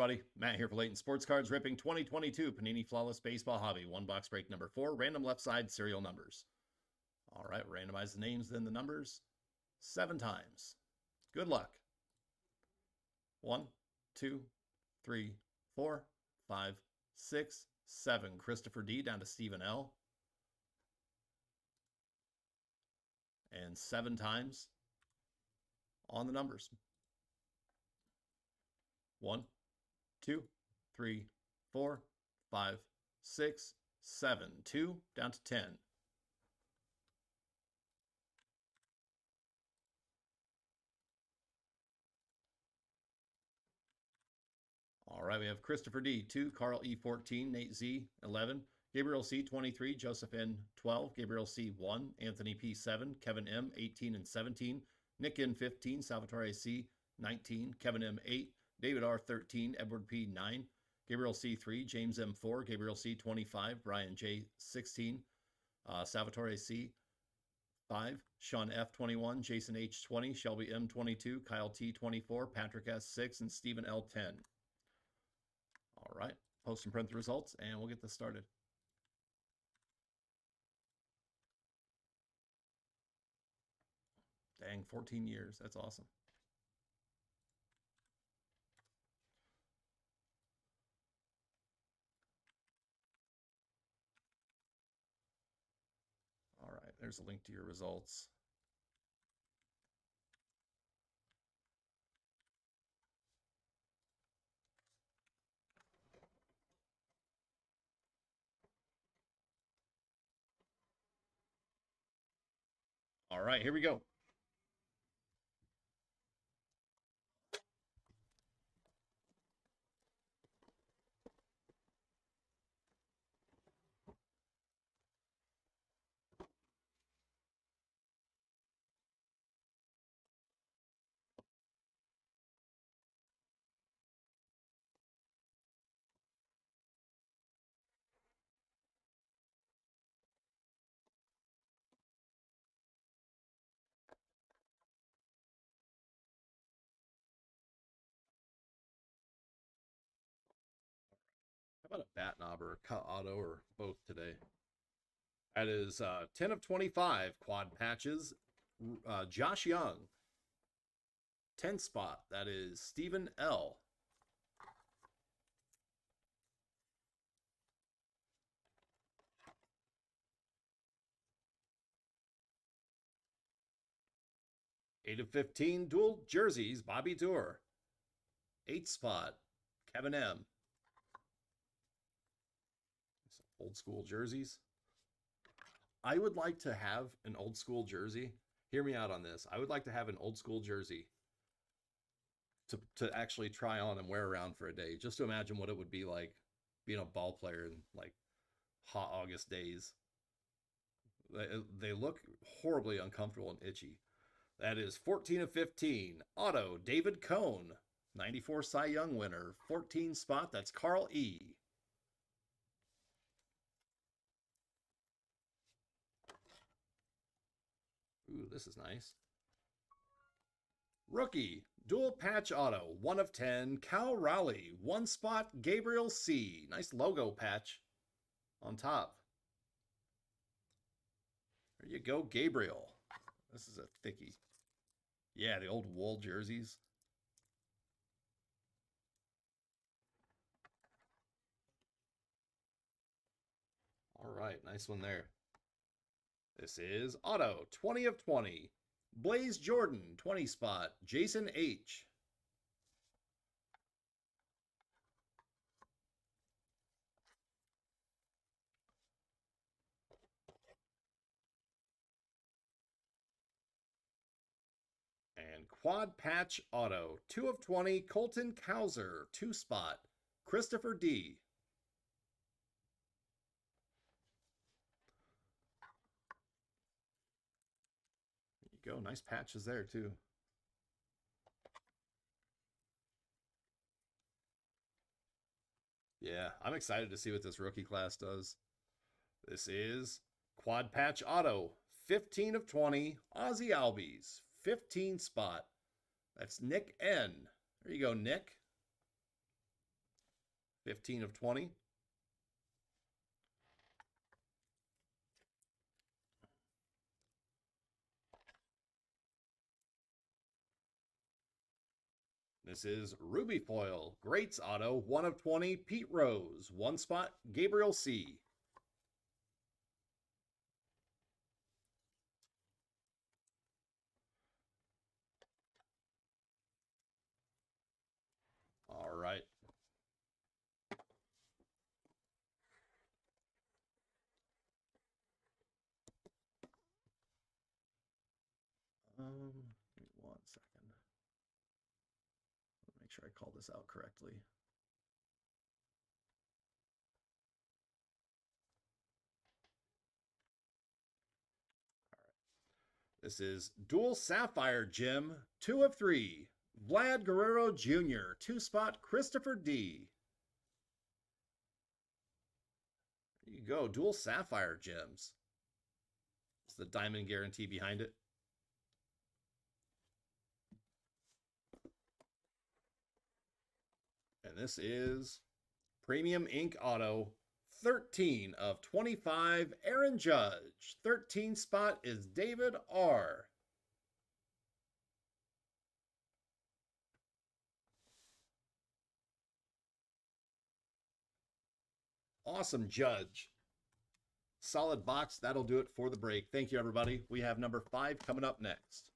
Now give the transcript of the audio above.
everybody? Matt here for Layton Sports Cards, ripping 2022 Panini Flawless Baseball Hobby. One box break number four, random left side serial numbers. All right, randomize the names, then the numbers seven times. Good luck. One, two, three, four, five, six, seven. Christopher D down to Stephen L. And seven times on the numbers. One, two, three, four, five, six, seven. Two down to 10. All right, we have Christopher D, 2, Carl E, 14, Nate Z, 11, Gabriel C, 23, Joseph N, 12, Gabriel C, 1, Anthony P, 7, Kevin M, 18 and 17, Nick N, 15, Salvatore C, 19, Kevin M, 8, David R, 13, Edward P, 9, Gabriel C, 3, James M, 4, Gabriel C, 25, Brian J, 16, uh, Salvatore C, 5, Sean F, 21, Jason H, 20, Shelby M, 22, Kyle T, 24, Patrick S, 6, and Stephen L, 10. All right, post and print the results, and we'll get this started. Dang, 14 years. That's awesome. All right, there's a link to your results. All right, here we go. About a bat knob or a cut auto or both today? That is uh, 10 of 25 quad patches. Uh, Josh Jung. 10 spot. That is Stephen L. Eight of 15 dual jerseys, Bobby Doerr. Eight spot, Kevin M. old school jerseys. I would like to have an old school jersey. Hear me out on this. I would like to have an old school jersey to, to actually try on and wear around for a day, just to imagine what it would be like being a ball player in like hot August days. They, they look horribly uncomfortable and itchy. That is 14 of 15. Auto, David Cone. 94 Cy Young winner. 14 spot. That's Carl E. this is nice. Rookie, dual patch auto, 1 of 10. Cal Raleigh, 1 spot. Gabriel C. Nice logo patch on top. There you go, Gabriel. This is a thickie. Yeah, the old wool jerseys. All right, nice one there. This is Auto, 20 of 20. Blaze Jordan, 20 spot. Jason H. And Quad Patch Auto, 2 of 20. Colton Cowser, 2 spot. Christopher D. go. Nice patches there, too. Yeah, I'm excited to see what this rookie class does. This is Quad Patch Auto, 15 of 20, Ozzy Albies, 15 spot. That's Nick N. There you go, Nick. 15 of 20. This is Ruby Foil, Greats Auto, 1 of 20, Pete Rose, one spot, Gabriel C. All right. Um, give me one second. Let me make sure I call this out correctly. This is Dual Sapphire Gem, two of three. Vlad Guerrero Jr., two spot Christopher D. There you go, dual Sapphire Gems. It's the diamond guarantee behind it. And this is Premium Ink Auto 13 of 25, Aaron Judge. 13 spot is David R. Awesome, Judge. Solid box. That'll do it for the break. Thank you, everybody. We have number five coming up next.